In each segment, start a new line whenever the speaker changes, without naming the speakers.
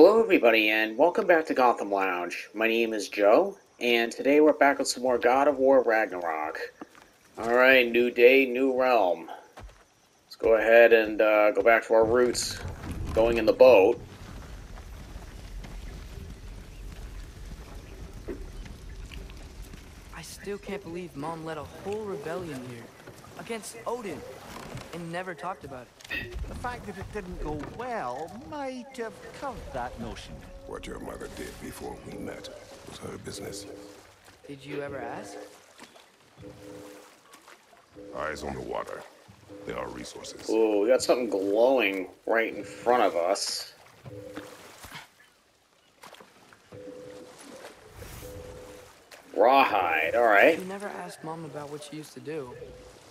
Hello, everybody, and welcome back to Gotham Lounge. My name is Joe, and today we're back with some more God of War Ragnarok. Alright, new day, new realm. Let's go ahead and uh, go back to our roots, going in the boat.
I still can't believe Mom led a whole rebellion here against Odin and never talked about it.
The fact that it didn't go well might have covered that notion.
What your mother did before we met was her business.
Did you ever ask?
Eyes on the water. There are resources.
Ooh, we got something glowing right in front of us. Rawhide, alright.
You never asked Mom about what she used to do.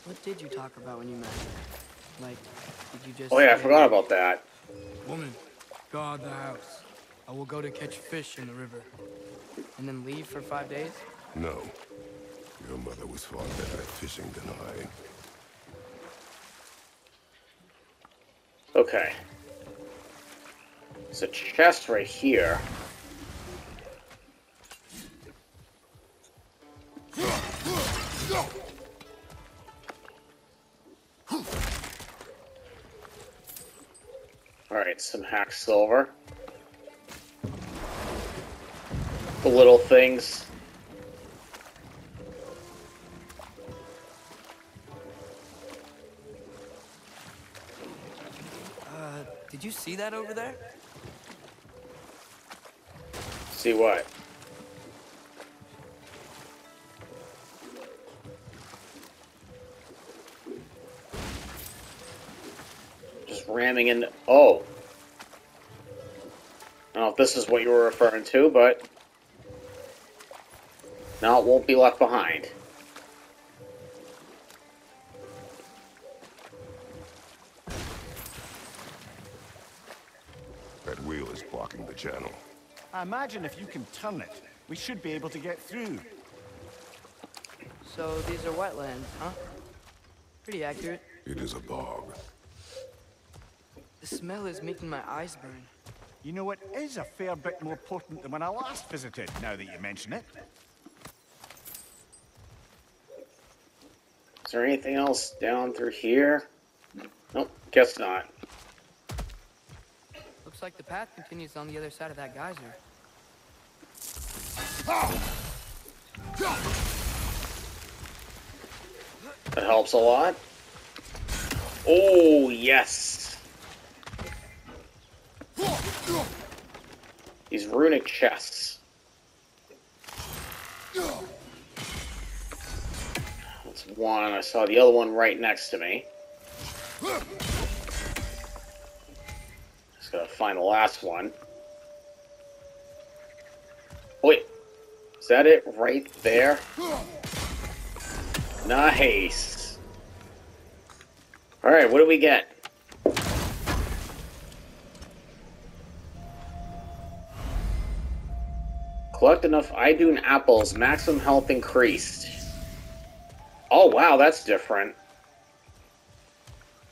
What did you talk about when you met her? Like, did you just...
Oh yeah, I
say-
forgot about that.
Woman, guard the house. I will go to catch fish in the river.
And then leave for five days?
No. Your mother was far better at fishing than I.
Okay. There's a chest right here. Hack silver. The little things.
Uh, did you see that over there?
See what? Just ramming in. Oh. I don't know if this is what you were referring to, but. Now it won't be left behind.
That wheel is blocking the channel.
I imagine if you can turn it, we should be able to get through.
So these are wetlands, huh? Pretty accurate.
It is a bog.
The smell is making my eyes burn.
You know, it is a fair bit more potent than when I last visited, now that you mention it.
Is there anything else down through here? Nope, guess not.
Looks like the path continues on the other side of that geyser.
That helps a lot. Oh, yes. These runic chests. That's one. I saw the other one right next to me. Just gotta find the last one. Wait. Is that it right there? Nice. All right, what do we get? Collect enough Idun apples, maximum health increased. Oh wow, that's different.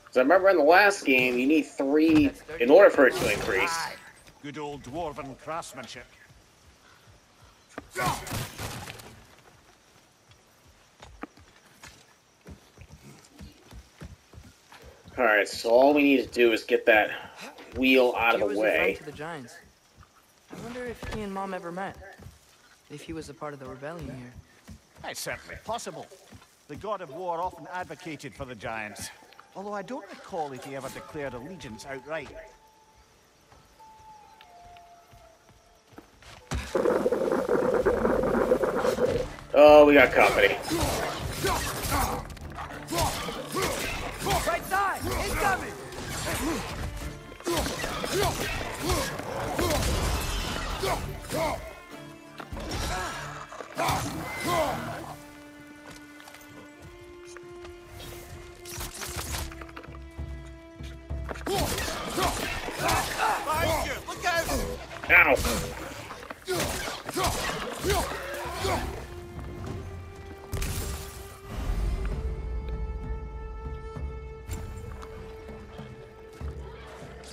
'Cause I remember in the last game, you need three in order for it to increase.
Good old dwarven craftsmanship.
All right, so all we need to do is get that wheel out of the way.
to the Giants. I wonder if he and Mom ever met. If he was a part of the rebellion here.
It's certainly possible. The god of war often advocated for the giants. Although I don't recall if he ever declared allegiance outright.
Oh, we got company.
Right side! Incoming!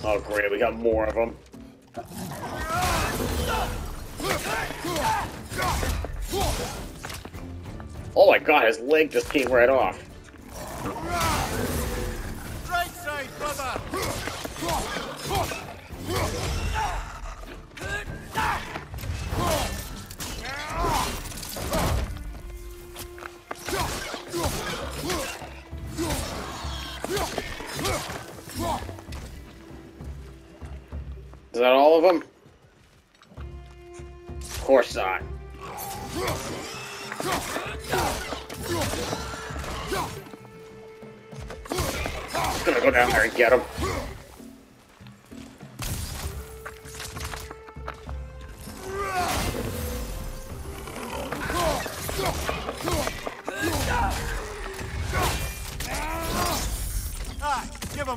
Oh great, we got more of them. Oh my god, his leg just came right off.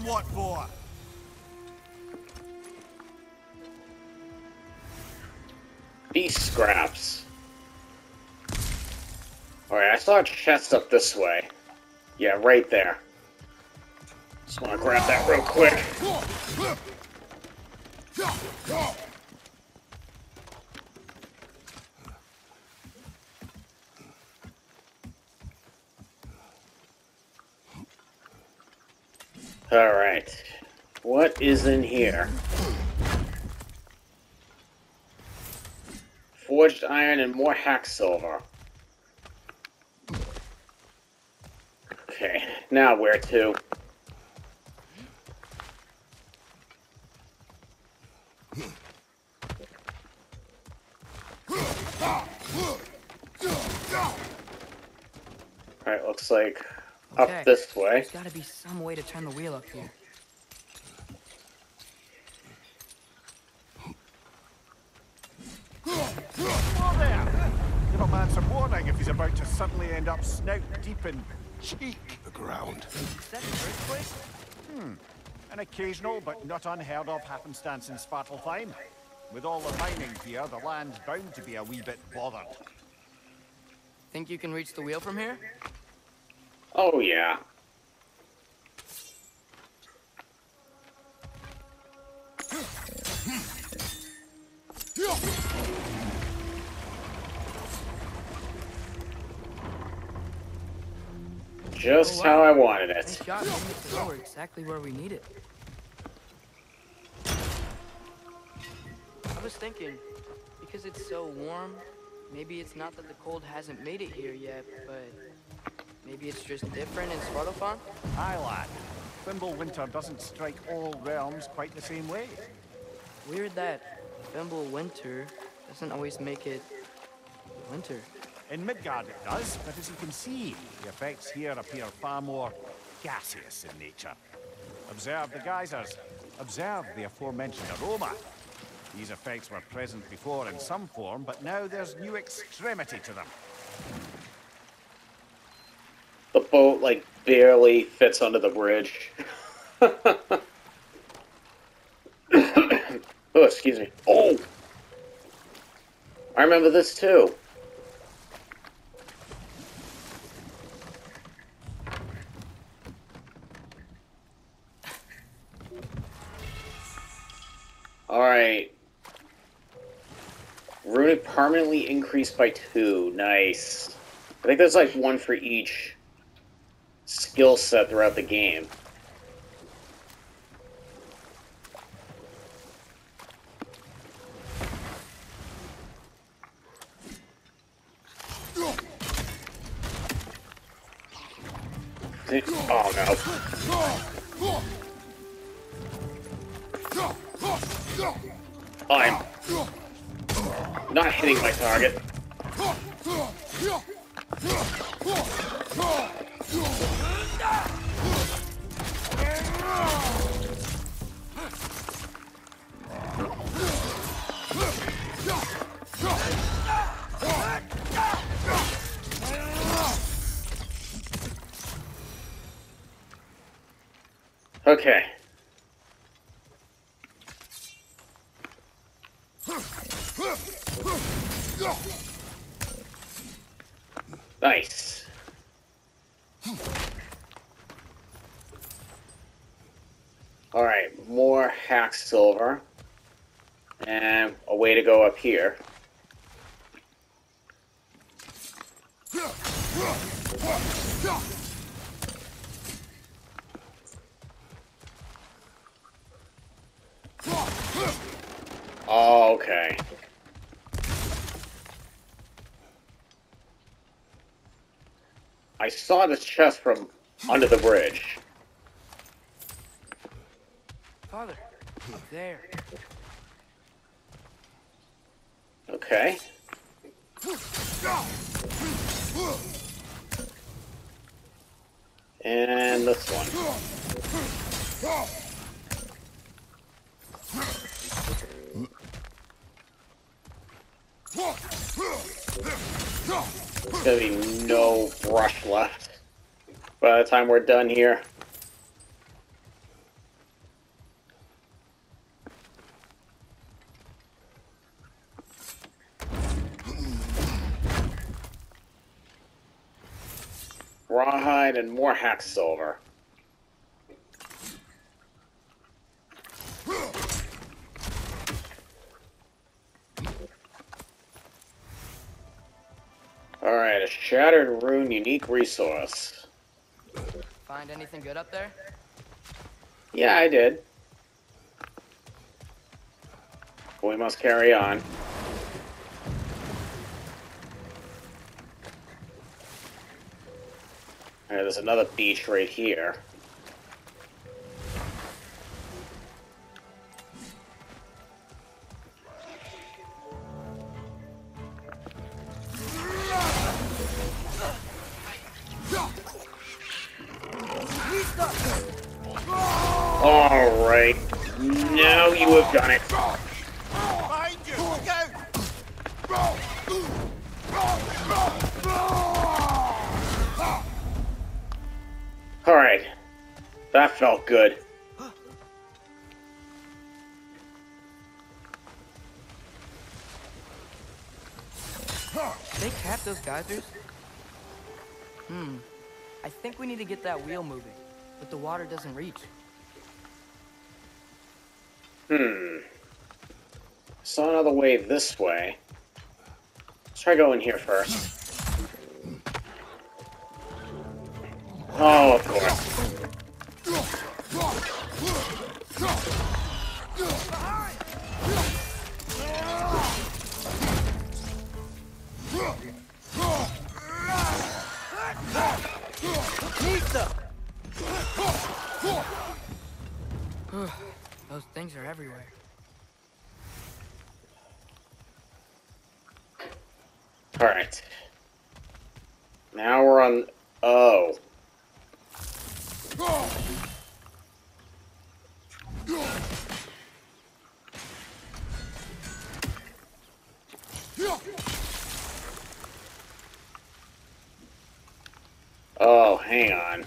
What for?
Beast scraps. Alright, I saw a chest up this way. Yeah, right there. Just wanna grab that real quick. Alright. What is in here? Forged iron and more hack silver. Okay, now where to? Alright, looks like
Okay.
up this way.
There's gotta be some way to turn the wheel up here.
Oh, there! Give a man some warning if he's about to suddenly end up snout deep in cheek.
The ground.
Is that an earthquake? Hmm.
An occasional but not unheard of happenstance in Svartalfheim. With all the mining here, the land's bound to be a wee bit bothered.
Think you can reach the wheel from here?
Oh yeah. Just
Oh,
how. I wanted
Nice
it.
job getting it exactly where we need it. I was thinking, because it's so warm, maybe it's not that the cold hasn't made it here yet, but maybe it's just different in Svartalfheim?
Aye, lad. Fimbulwinter doesn't strike all realms quite the same way.
Weird that Fimbulwinter doesn't always make it winter.
In Midgard it does, but as you can see, the effects here appear far more gaseous in nature. Observe the geysers. Observe the aforementioned aroma. These effects were present before in some form, but now there's new extremity to them.
The boat like barely fits under the bridge. oh, excuse me. Oh, I remember this too. All right. Runic permanently increased by two. Nice. I think there's like one for each skill set throughout the game. Okay. Nice. Alright, more hack silver. And a way to go up here. Oh, okay. I saw this chest from under the bridge.
Father, up there.
Okay. And this one. There's gonna be no brush left by the time we're done here. Rawhide and more hack silver. Alright, a shattered rune unique resource.
Find anything good up there?
Yeah, I did. We must carry on. Alright, there's another beach right here. You have done it.
Behind you! Look out!
Alright. That felt good.
They cap those geysers? Hmm. I think we need to get that wheel moving, but the water doesn't reach.
Hmm. Saw another way this way. Let's try going here first. Oh, of course.
Those things are everywhere.
Alright. Now we're on. Oh. Oh, hang on.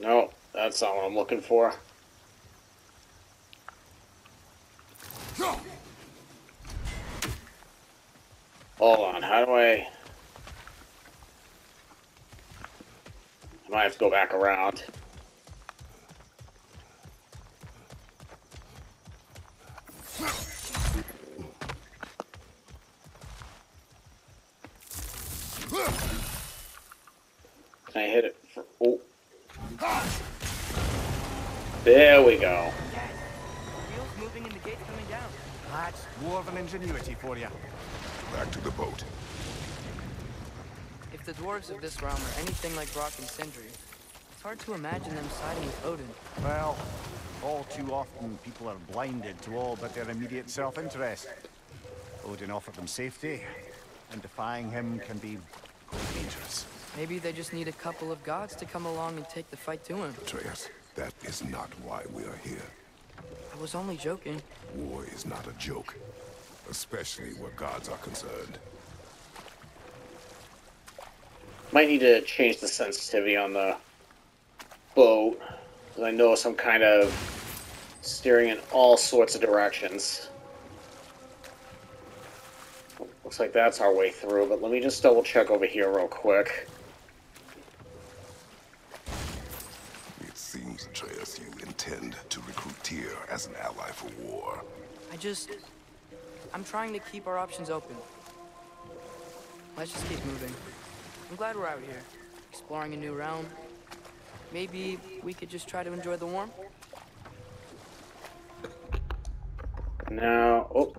No, that's not what I'm looking for. Hold on, how do I... I might have to go back around. Can I hit it for... Oh. There we go.
Wheels moving and the gate's coming down.
That's dwarven ingenuity for you.
Back to the boat.
If the dwarves of this realm are anything like Brok and Sindri, it's hard to imagine them siding with Odin.
Well, all too often people are blinded to all but their immediate self-interest. Odin offered them safety, and defying him can be dangerous.
Maybe they just need a couple of gods to come along and take the fight to him.
Atreus, that is not why we are here.
I was only joking.
War is not a joke. Especially where gods are concerned.
Might need to change the sensitivity on the boat. 'cause I know some kind of steering in all sorts of directions. Looks like that's our way through, but let me just double check over here real quick.
else you intend to recruit Tyr as an ally for war?
I just... I'm trying to keep our options open. Let's just keep moving. I'm glad we're out here, exploring a new realm. Maybe we could just try to enjoy the warmth?
Now, oh.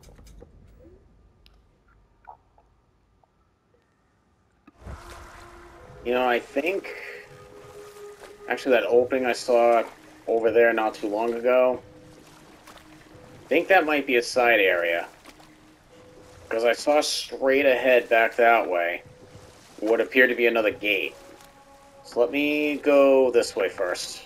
You know, I think... Actually, that opening I saw over there not too long ago, I think that might be a side area. Because I saw straight ahead back that way what appeared to be another gate. So let me go this way first.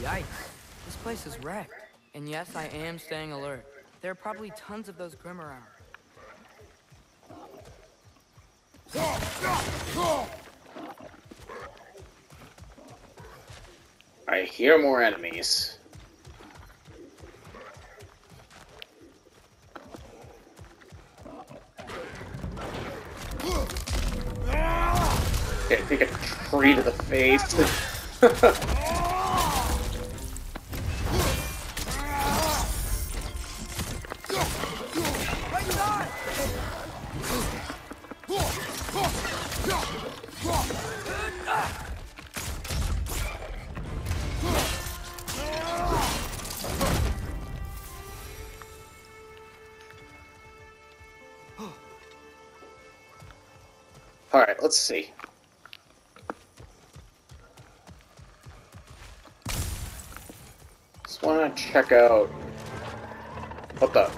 Yikes. This place is wrecked. And yes, I am staying alert. There are probably tons of those Grim around.
I hear more enemies. Okay, take a tree to the face. let's see. Just wanna check out what the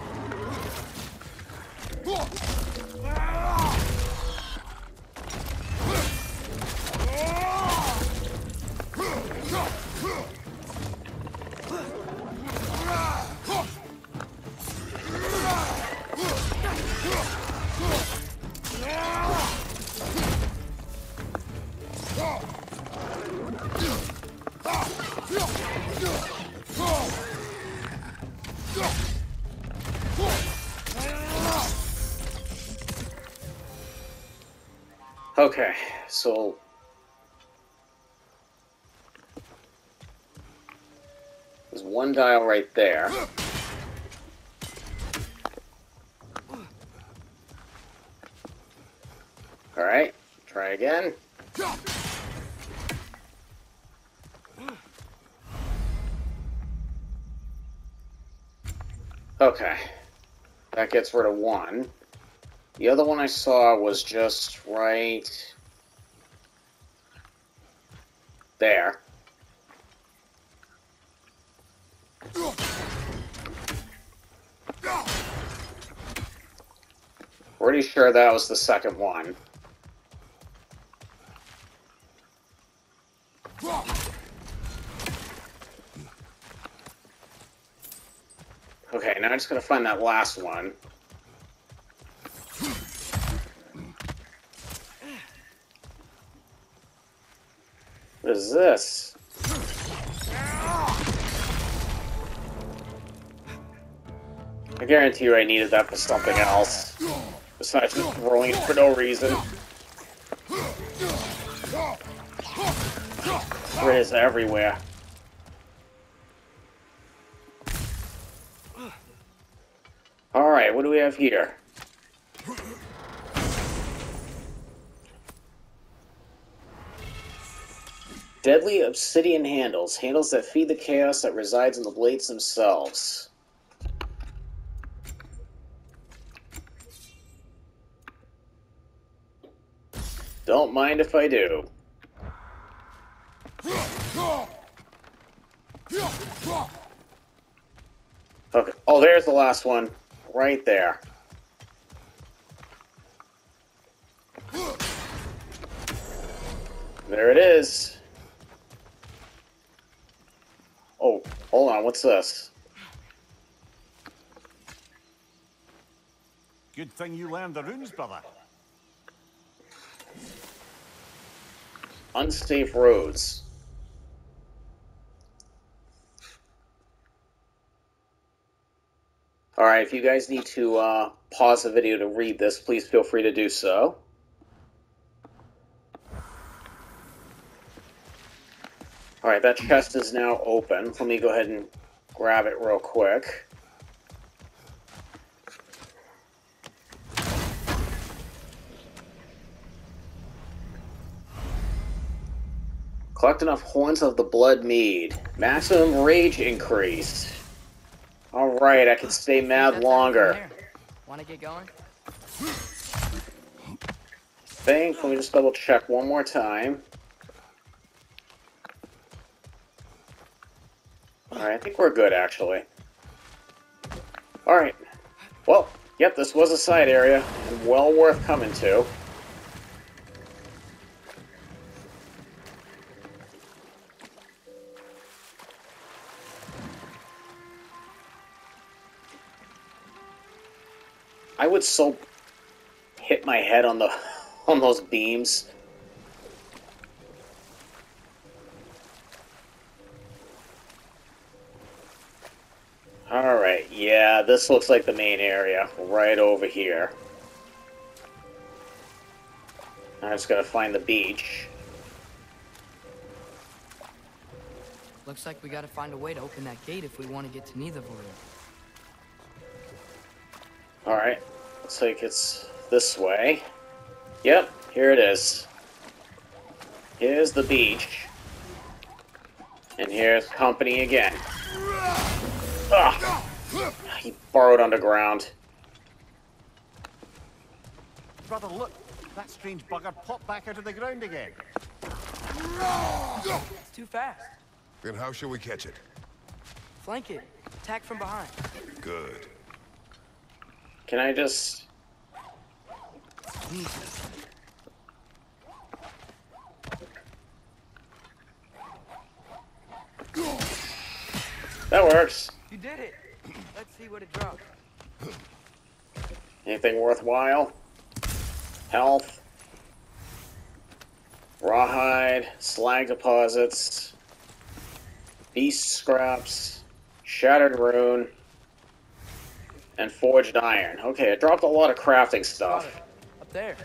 Okay, so there's one dial right there. All right, try again. Okay, that gets rid of one. The other one I saw was just right there. Pretty sure that was the second one. Okay, now I'm just gonna find that last one. What is this? I guarantee you I needed that for something else. Besides just throwing it for no reason. Riz everywhere. Alright, what do we have here? Deadly obsidian handles. Handles that feed the chaos that resides in the blades themselves. Don't mind if I do. Okay. Oh, there's the last one. Right there. There it is. Oh, hold on, what's this?
Good thing you learned the runes, brother.
Unsafe roads. Alright, if you guys need to uh, pause the video to read this, please feel free to do so. Alright, that chest is now open. Let me go ahead and grab it real quick. Collect enough horns of the blood mead. Maximum rage increase. Alright, I can stay mad longer.
Want to get going?
Think, let me just double check one more time. Alright, I think we're good actually. Alright. Well, yep, this was a side area, and well worth coming to. I would so hit my head on the on those beams. Yeah, this looks like the main area, right over here. I just gotta find the beach.
Looks like we gotta find a way to open that gate if we want to get to Neither Nidavellir.
Alright, looks like it's this way. Yep, here it is. Here's the beach. And here's company again. Ugh. He burrowed underground.
Brother, look! That strange bugger popped back out of the ground again.
It's too fast.
Then how shall we catch it?
Flank it. Attack from behind.
Good.
Can I just... That works.
You did it. Let's see what it dropped.
Anything worthwhile? Health. Rawhide. Slag deposits. Beast scraps. Shattered rune. And forged iron. Okay, it dropped a lot of crafting stuff.
Up there.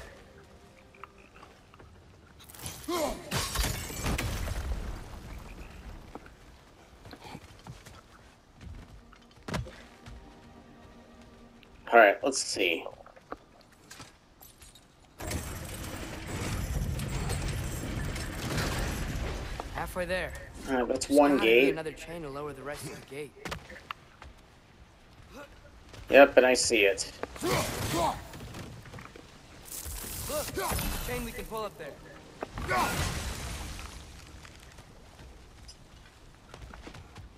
Let's see.
Halfway there.
That's
There's
one gate.
Another chain to lower the rest of the gate.
Yep, and I see it.
Look, chain we can pull up there.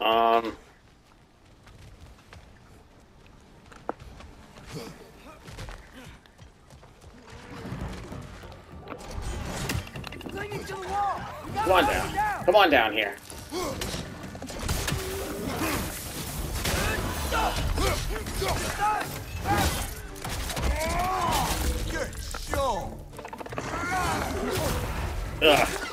Um. Come on down. Come on down here.
Good show!
Ugh.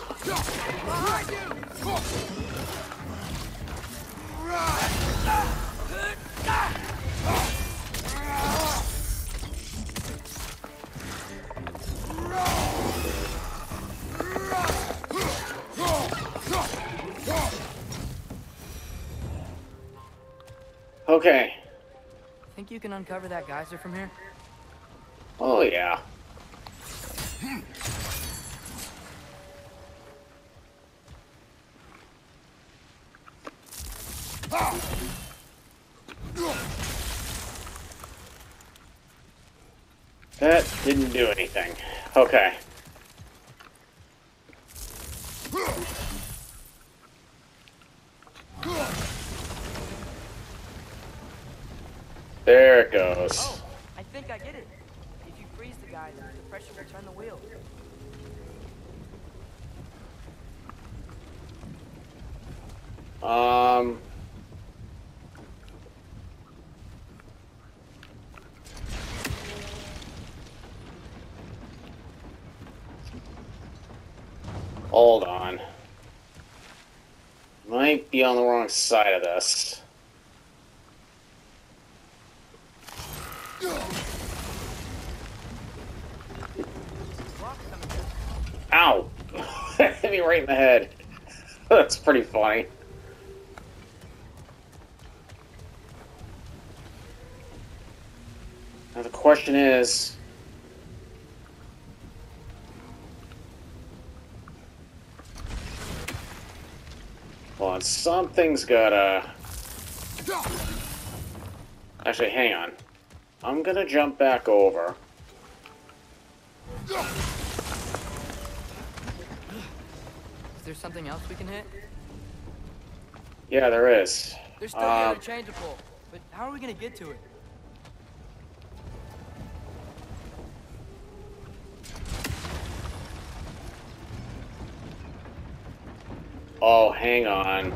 Okay.
Think you can uncover that geyser from here?
Oh yeah. That didn't do anything. Okay. There it goes.
Oh, I think I get it. If you freeze the the pressure will turn the wheel.
Um. Hold on. Might be on the wrong side of this. right in the head. That's pretty funny. Now the question is... Well, something's gotta... Actually, hang on. I'm gonna jump back over.
Is there something else we can hit?
Yeah, there is.
They're still
Um,
interchangeable, but how are we gonna get to it?
Oh, hang on.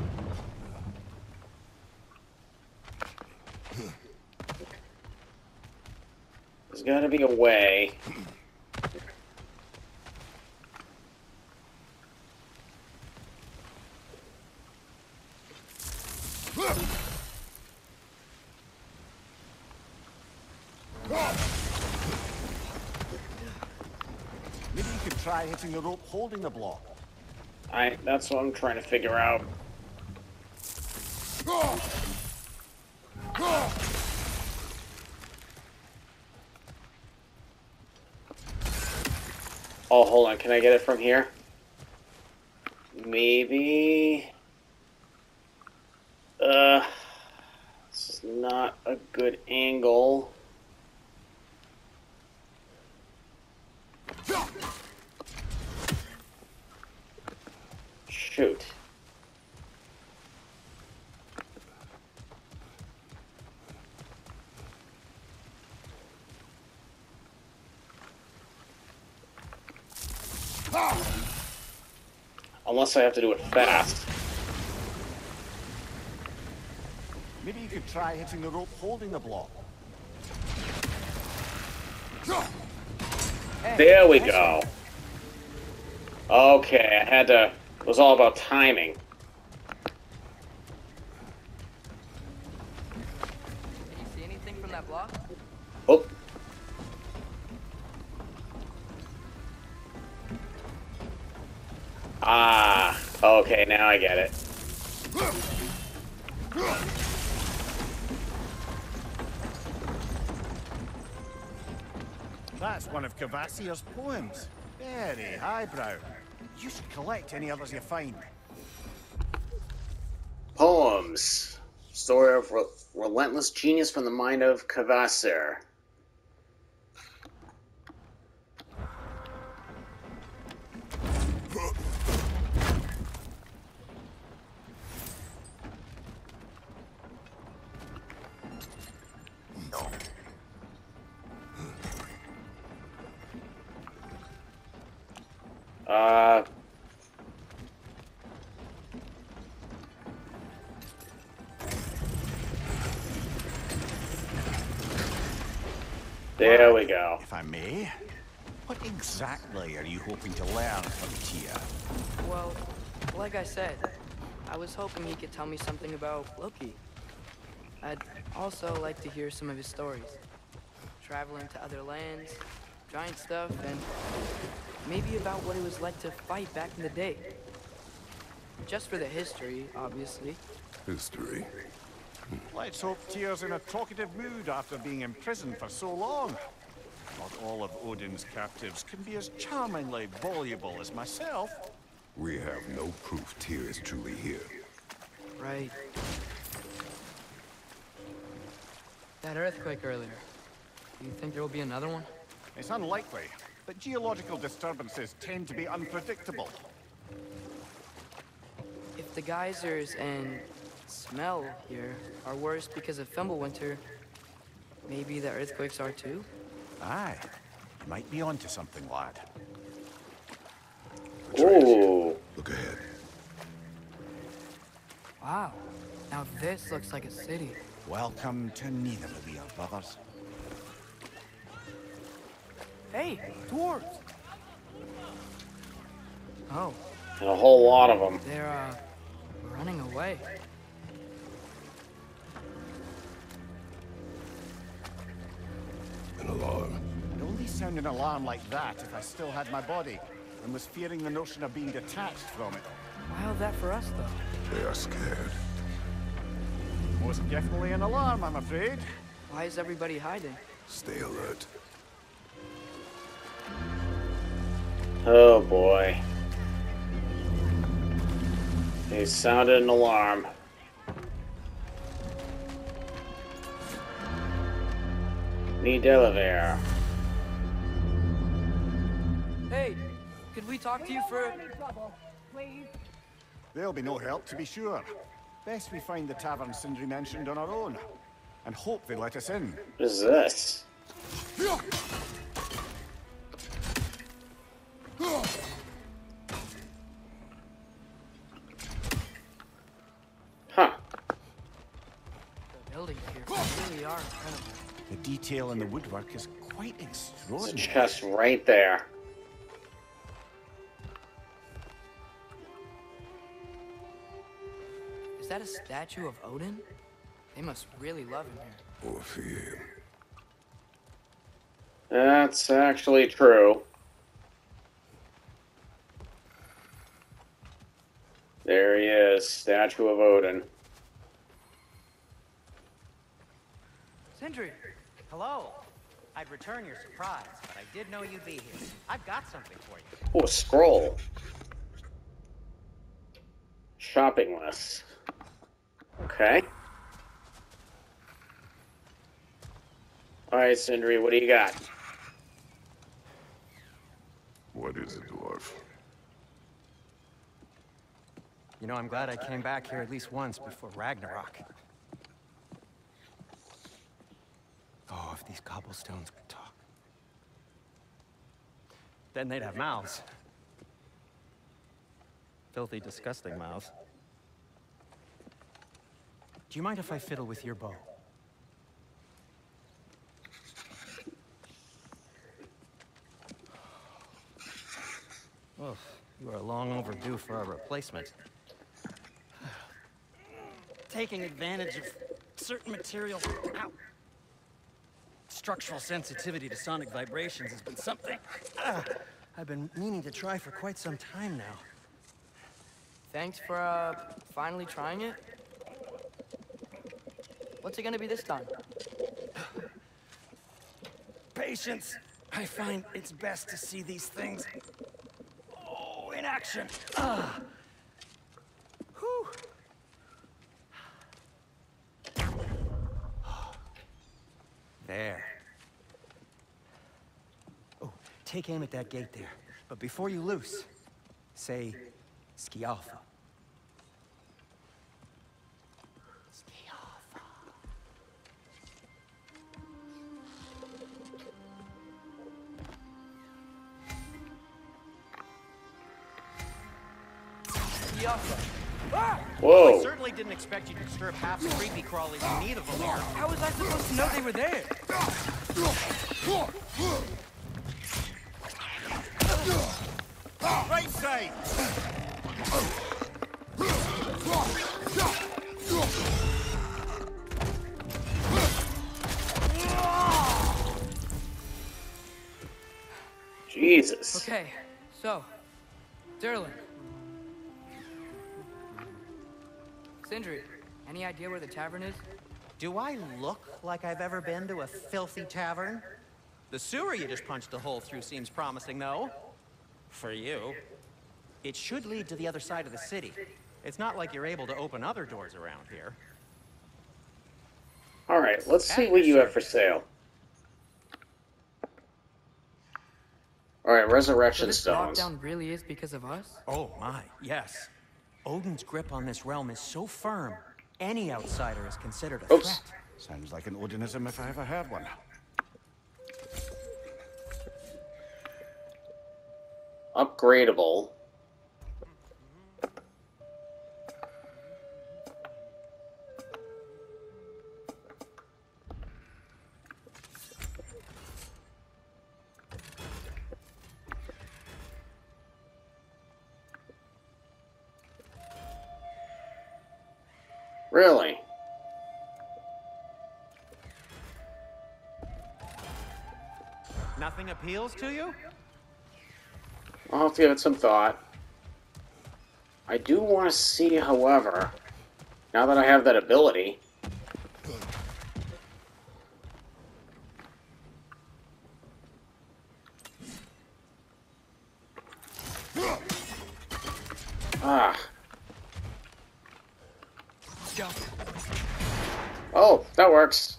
There's gotta be a way.
Hitting the rope holding the block.
I that's what I'm trying to figure out. Oh, hold on. Can I get it from here? Maybe. Uh, this is not a good angle. Unless I have to do it fast.
Maybe you could try hitting the rope holding the block.
There we go. Okay, I had to. It was all about timing. Now I get it.
That's one of Kvasir's poems. Very highbrow. You should collect any others you find.
Poems. Story of re- relentless genius from the mind of Kvasir. Uh, there we go.
If I may, what exactly are you hoping to learn from Tyr?
Well, like I said, I was hoping he could tell me something about Loki. I'd also like to hear some of his stories. Traveling to other lands, giant stuff, and maybe about what it was like to fight back in the day. Just for the history, obviously.
History.
Let's hope Tyr's in a talkative mood after being imprisoned for so long. Not all of Odin's captives can be as charmingly voluble as myself.
We have no proof Tyr is truly here.
Right. That earthquake earlier. Do you think there will be another one?
It's unlikely, but geological disturbances tend to be unpredictable.
If the geysers and smell here are worse because of Fimbulwinter, maybe the earthquakes are too?
Aye, you might be onto something, lad.
Ooh.
Look ahead.
Wow. Now this looks like a city.
Welcome to Nidavellir, brothers.
Hey, dwarves! Oh,
And a whole lot of them.
they're, uh, running away.
An alarm.
I'd only sound an alarm like that if I still had my body. and was fearing the notion of being detached from it.
Why Wild that for us, though.
They are scared.
Most definitely an alarm, I'm afraid.
Why is everybody hiding?
Stay alert.
Oh boy. He sounded an alarm. Need elevator.
Hey, could we talk to you for...
Trouble, There'll be no help, to be sure. Best we find the tavern Sindri mentioned on our own, and hope they let us in.
What is this?
Detail in the woodwork is quite
There's a
extraordinary.
chest right there.
Is that a statue of Odin? They must really love him here.
Or fear.
That's actually true. There he is, statue of Odin.
Sindri,
Hello. I'd return your surprise, but I did know you'd be here. I've got something for you.
Oh, a scroll. Shopping list. Okay. Alright, Sindri, what do you got?
What is it, dwarf?
You know, I'm glad I came back here at least once before Ragnarok. Oh, if these cobblestones could talk. Then they'd have mouths. Filthy, disgusting mouths. Do you mind if I fiddle with your bow? Oh, you are long overdue for a replacement. Taking advantage of certain materials. Ow. Structural sensitivity to sonic vibrations has been something ah, I've been meaning to try for quite some time now.
thanks for, uh, finally trying it. What's it gonna be this time?
Patience. I find it's best to see these things. Oh, in action. Ah. Whew. There. Oh, take aim at that gate there. But before you loose, say Skialfa. Skialfa.
Yasha.
Ah!
I
certainly didn't expect you to disturb half the creepy crawlies in need of a here.
How was I supposed to know they were there? Okay, so, Derlin. Sindri, any idea where the tavern is?
Do I look like I've ever been to a filthy tavern? The sewer you just punched a hole through seems promising, though. For you. It should lead to the other side of the city. It's not like you're able to open other doors around here.
Alright, let's see what you have for sale. Alright,
So
resurrection
this
stones.
lockdown really is because of us?
Oh my, yes. Odin's grip on this realm is so firm, any outsider is considered a
Oops.
threat.
Sounds like an Odinism if I ever heard one.
Upgradable.
Nothing appeals to you?
I'll have to give it some thought. I do want to see, however, now that I have that ability, Ah.
Go.
Oh, that works.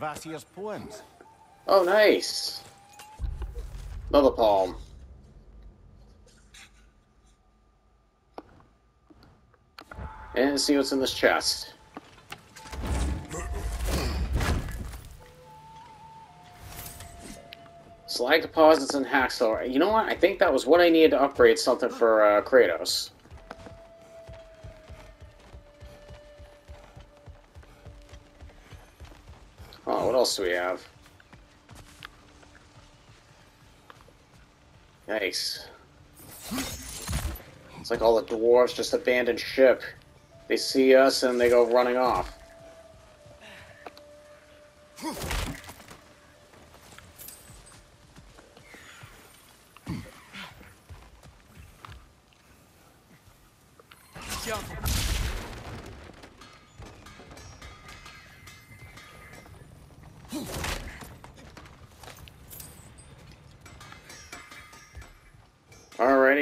Of poems.
Oh, nice. Another palm. And see what's in this chest. Slag deposits and hacksaw. You know what? I think that was what I needed to upgrade something for uh, Kratos. Do we have? Nice. It's like all the dwarves just abandoned ship. They see us and they go running off.
Jump.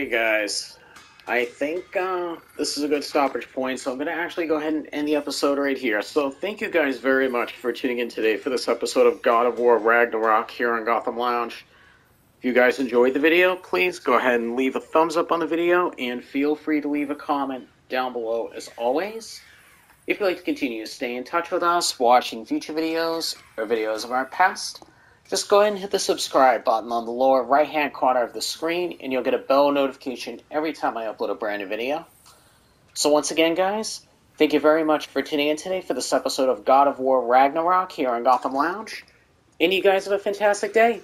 Guys. I think uh, this is a good stoppage point, so I'm going to actually go ahead and end the episode right here. So, thank you guys very much for tuning in today for this episode of God of War Ragnarok here on Gotham Lounge. If you guys enjoyed the video, please go ahead and leave a thumbs up on the video, and feel free to leave a comment down below as always. If you'd like to continue to stay in touch with us, watching future videos or videos of our past, just go ahead and hit the subscribe button on the lower right hand corner of the screen and you'll get a bell notification every time I upload a brand new video. So once again guys, thank you very much for tuning in today for this episode of God of War Ragnarok here on Gotham Lounge. And you guys have a fantastic day.